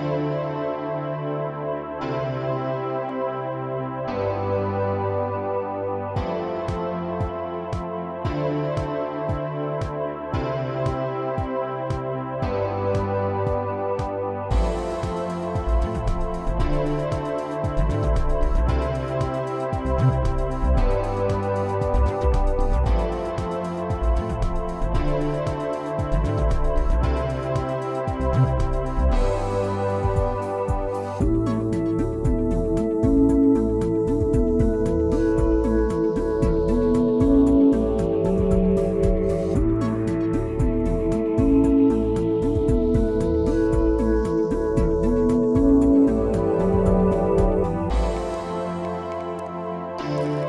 Bye. Bye.